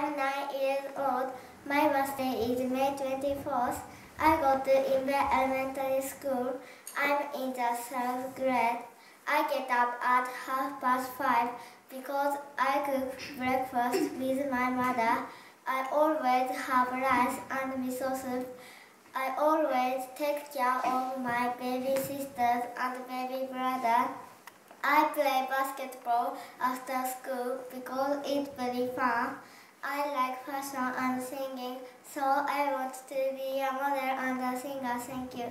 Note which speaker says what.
Speaker 1: I'm nine years old. My birthday is May 24th. I go to Inver Elementary School. I'm in the third grade. I get up at half past five because I cook breakfast with my mother. I always have rice and miso soup. I always take care of my baby sisters and baby brother. I play basketball after school because it's very fun. I like fashion and singing, so I want to be a model and a singer. Thank you.